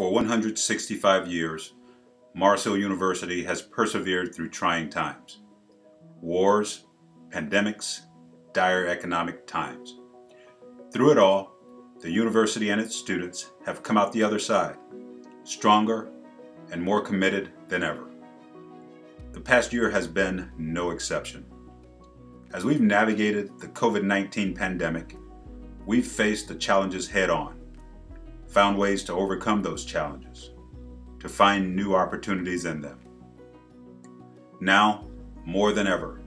For 165 years, Mars Hill University has persevered through trying times. Wars, pandemics, dire economic times. Through it all, the university and its students have come out the other side, stronger and more committed than ever. The past year has been no exception. As we've navigated the COVID-19 pandemic, we've faced the challenges head on found ways to overcome those challenges, to find new opportunities in them. Now, more than ever,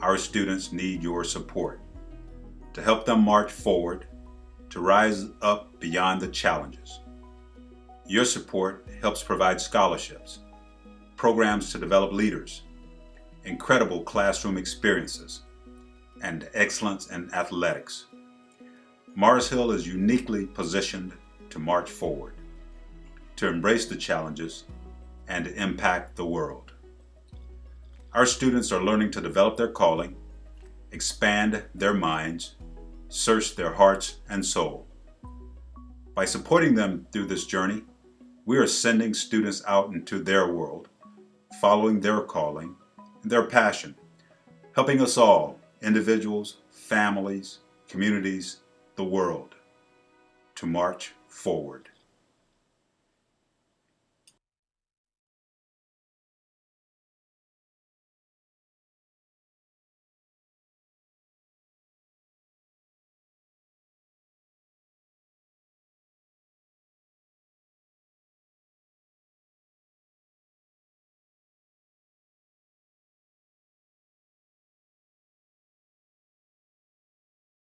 our students need your support to help them march forward, to rise up beyond the challenges. Your support helps provide scholarships, programs to develop leaders, incredible classroom experiences, and excellence in athletics. Mars Hill is uniquely positioned to march forward, to embrace the challenges, and to impact the world. Our students are learning to develop their calling, expand their minds, search their hearts and soul. By supporting them through this journey, we are sending students out into their world, following their calling and their passion, helping us all, individuals, families, communities, the world, to march forward.